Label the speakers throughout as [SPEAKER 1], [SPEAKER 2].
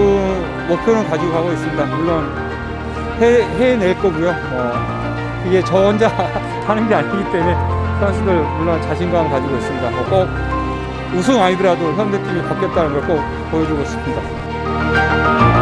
[SPEAKER 1] 어, 우승 목표는 가지고 가고 있습니다. 물론 해, 해낼 거고요. 어, 이게 저 혼자 하는 게 아니기 때문에 선수들 물론 자신감 가지고 있습니다. 어, 꼭 우승 아니더라도 현대팀이 바뀌었다는 걸 꼭 보여주고 싶습니다.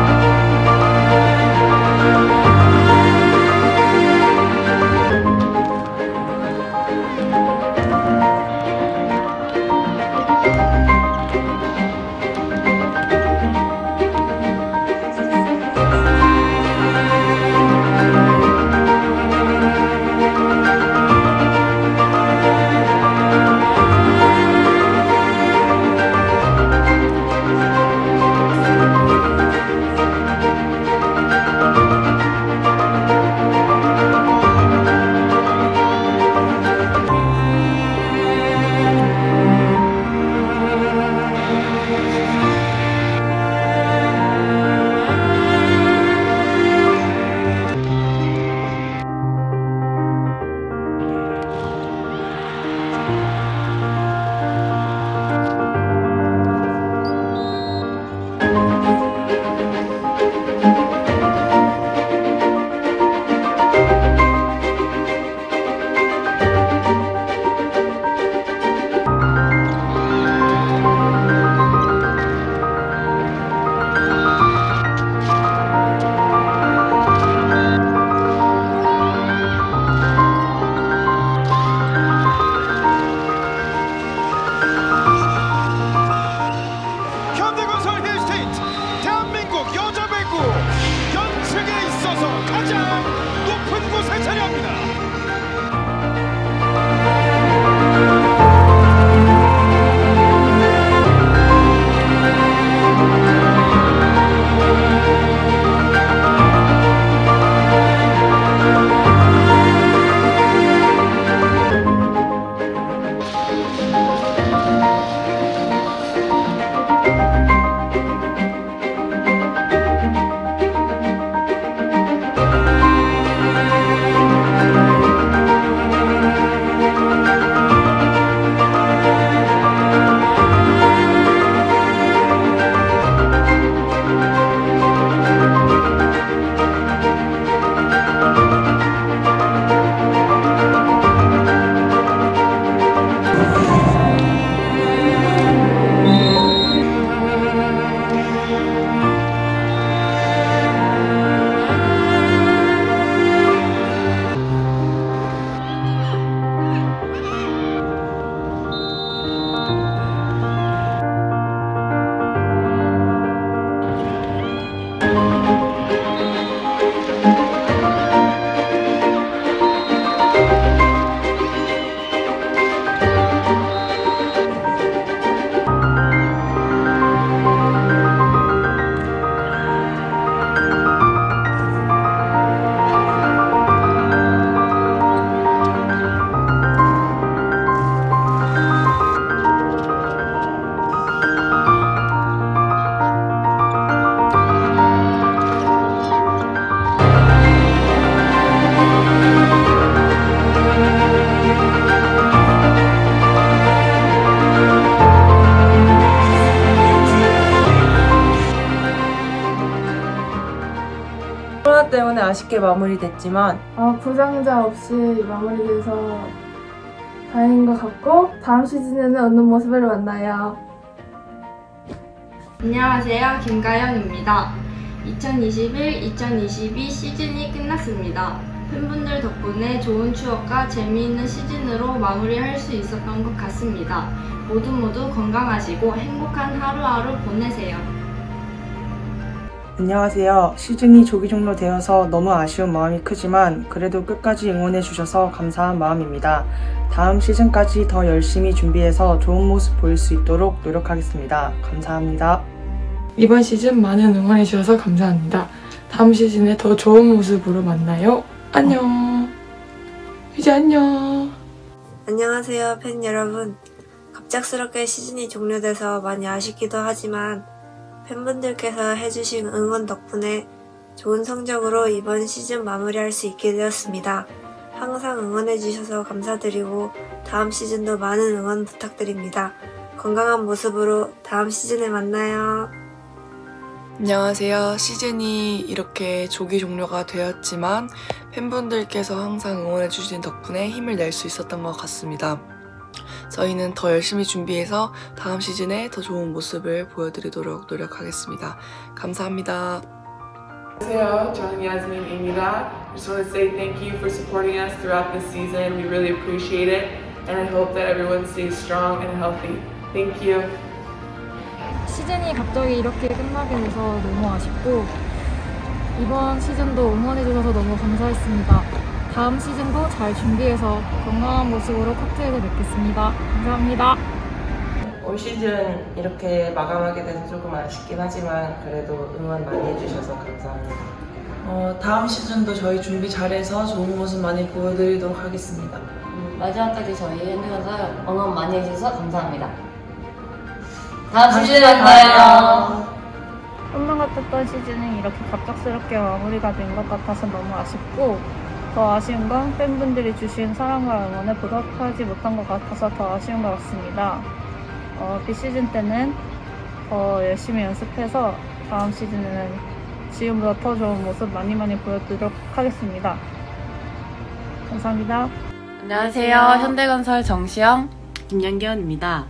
[SPEAKER 2] 때문에 아쉽게 마무리됐지만
[SPEAKER 3] 어, 부상자 없이 마무리돼서 다행인 것 같고 다음 시즌에는 어느 모습을 만나요.
[SPEAKER 4] 안녕하세요. 김가영입니다. 2021-2022 시즌이 끝났습니다. 팬분들 덕분에 좋은 추억과 재미있는 시즌으로 마무리할 수 있었던 것 같습니다. 모두 모두 건강하시고 행복한 하루하루 보내세요.
[SPEAKER 5] 안녕하세요. 시즌이 조기 종료 되어서 너무 아쉬운 마음이 크지만 그래도 끝까지 응원해 주셔서 감사한 마음입니다. 다음 시즌까지 더 열심히 준비해서 좋은 모습 보일 수 있도록 노력하겠습니다. 감사합니다.
[SPEAKER 6] 이번 시즌 많은 응원해 주셔서 감사합니다. 다음 시즌에 더 좋은 모습으로 만나요. 안녕. 이제 안녕.
[SPEAKER 7] 안녕하세요, 팬 여러분. 갑작스럽게 시즌이 종료돼서 많이 아쉽기도 하지만 팬분들께서 해주신 응원 덕분에 좋은 성적으로 이번 시즌 마무리할 수 있게 되었습니다. 항상 응원해주셔서 감사드리고 다음 시즌도 많은 응원 부탁드립니다. 건강한 모습으로 다음 시즌에 만나요.
[SPEAKER 8] 안녕하세요. 시즌이 이렇게 조기 종료가 되었지만 팬분들께서 항상 응원해주신 덕분에 힘을 낼 수 있었던 것 같습니다. 저희는 더 열심히 준비해서 다음 시즌에 더 좋은 모습을 보여드리도록 노력하겠습니다. 감사합니다.
[SPEAKER 9] 안녕하세요. 저는 야스민입니다. Just want to say thank you for supporting us throughout this season. We really appreciate it, and I hope that everyone stays strong and healthy. Thank you.
[SPEAKER 10] 시즌이 갑자기 이렇게 끝나게 돼서 너무 아쉽고 이번 시즌도 응원해주셔서 너무 감사했습니다. 다음 시즌도 잘 준비해서 건강한 모습으로 코트에서 뵙겠습니다. 감사합니다.
[SPEAKER 5] 올 시즌 이렇게 마감하게 돼서 조금 아쉽긴 하지만 그래도 응원 많이 해주셔서 감사합니다.
[SPEAKER 11] 어, 다음 시즌도 저희 준비 잘해서 좋은 모습 많이 보여드리도록 하겠습니다.
[SPEAKER 12] 마지막까지 저희 현대건설 응원 많이 해주셔서 감사합니다. 다음 시즌에 만나요.
[SPEAKER 10] 꿈만 같았던 시즌이 이렇게 갑작스럽게 마무리가 된 것 같아서 너무 아쉽고 더 아쉬운 건 팬분들이 주신 사랑과 응원에 보답하지 못한 것 같아서 더 아쉬운 것 같습니다. 어, 비시즌 때는 더 열심히 연습해서 다음 시즌에는 지금보다 더 좋은 모습 많이 많이 보여드리도록 하겠습니다. 감사합니다.
[SPEAKER 13] 안녕하세요. 현대건설 정시영, 김연경입니다.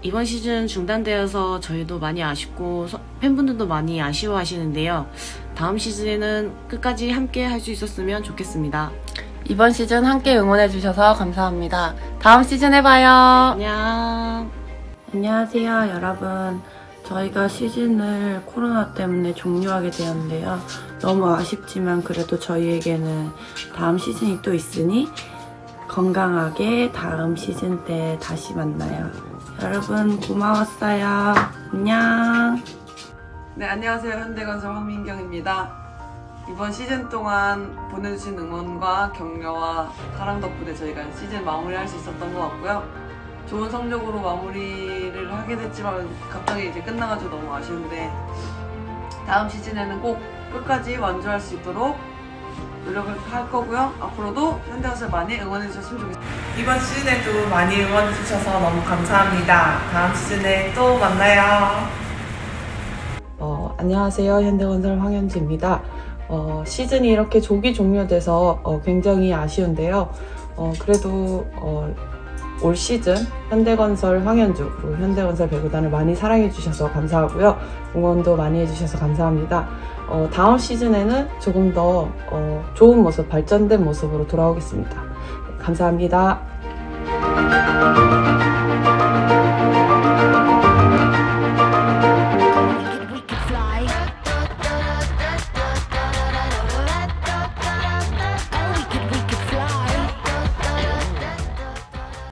[SPEAKER 13] 이번 시즌 중단되어서 저희도 많이 아쉽고 서- 팬분들도 많이 아쉬워하시는데요. 다음 시즌에는 끝까지 함께 할 수 있었으면 좋겠습니다.
[SPEAKER 14] 이번 시즌 함께 응원해주셔서 감사합니다. 다음 시즌에 봐요.
[SPEAKER 13] 안녕.
[SPEAKER 11] 안녕하세요, 여러분. 저희가 시즌을 코로나 때문에 종료하게 되었는데요. 너무 아쉽지만 그래도 저희에게는 다음 시즌이 또 있으니 건강하게 다음 시즌 때 다시 만나요. 여러분 고마웠어요. 안녕.
[SPEAKER 15] 네, 안녕하세요. 현대건설 황민경입니다. 이번 시즌 동안 보내주신 응원과 격려와 사랑 덕분에 저희가 시즌 마무리할 수 있었던 것 같고요. 좋은 성적으로 마무리를 하게 됐지만 갑자기 이제 끝나가지고 너무 아쉬운데 다음 시즌에는 꼭 끝까지 완주할 수 있도록 노력을 할 거고요. 앞으로도 현대건설 많이 응원해 주셨으면 좋겠습니다.
[SPEAKER 5] 이번 시즌에도 많이 응원해 주셔서 너무 감사합니다. 다음 시즌에 또 만나요.
[SPEAKER 16] 어, 안녕하세요. 현대건설 황현지입니다. 어, 시즌이 이렇게 조기 종료돼서 어, 굉장히 아쉬운데요. 어, 그래도 어, 올 시즌 현대건설 황현주 그리고 현대건설 배구단을 많이 사랑해주셔서 감사하고요. 응원도 많이 해주셔서 감사합니다. 어, 다음 시즌에는 조금 더 어, 좋은 모습, 발전된 모습으로 돌아오겠습니다. 감사합니다.